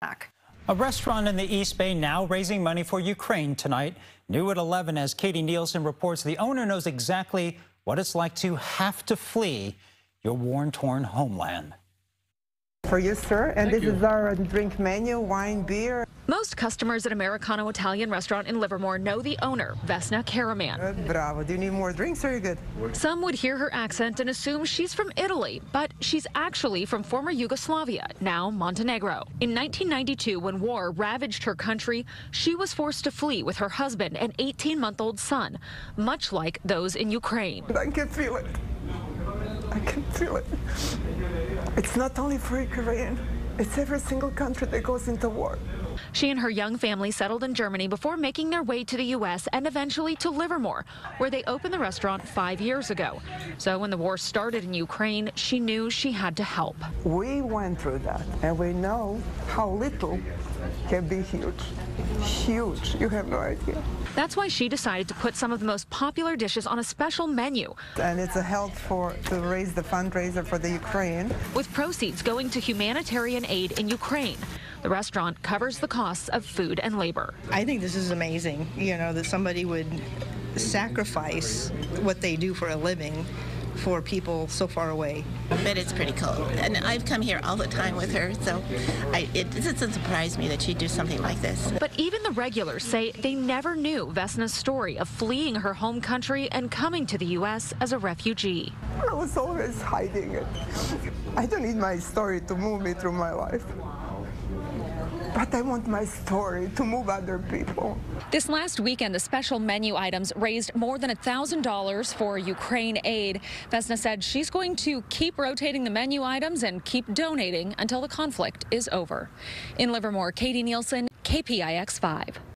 back. A restaurant in the East Bay now raising money for Ukraine tonight. New at 11 as Katie Nielsen reports the owner knows exactly what it's like to have to flee your war-torn homeland. For you, sir. And Thank this you. is our drink menu, wine, beer. Most customers at Americano Italian restaurant in Livermore know the owner, Vesna Karaman. Good, bravo. Do you need more drinks or are you good? Some would hear her accent and assume she's from Italy, but she's actually from former Yugoslavia, now Montenegro. In 1992, when war ravaged her country, she was forced to flee with her husband and 18-month-old son, much like those in Ukraine. I can feel it. I can feel it. It's not only for Ukraine. It's every single country that goes into war. She and her young family settled in Germany before making their way to the U.S. and eventually to Livermore, where they opened the restaurant five years ago. So when the war started in Ukraine, she knew she had to help. We went through that, and we know how little can be huge. Huge. You have no idea. That's why she decided to put some of the most popular dishes on a special menu, And it's a help for to raise the fundraiser for the Ukraine. with proceeds going to humanitarian aid in Ukraine. The restaurant covers the costs of food and labor. I think this is amazing, you know, that somebody would sacrifice what they do for a living for people so far away. but it's pretty cool. And I've come here all the time with her, so I, it doesn't surprise me that she'd do something like this. But even the regulars say they never knew Vesna's story of fleeing her home country and coming to the U.S. as a refugee. I was always hiding it. I don't need my story to move me through my life. But I want my story to move other people. This last weekend, the special menu items raised more than $1,000 for Ukraine aid. Vesna said she's going to keep rotating the menu items and keep donating until the conflict is over. In Livermore, Katie Nielsen, KPIX 5.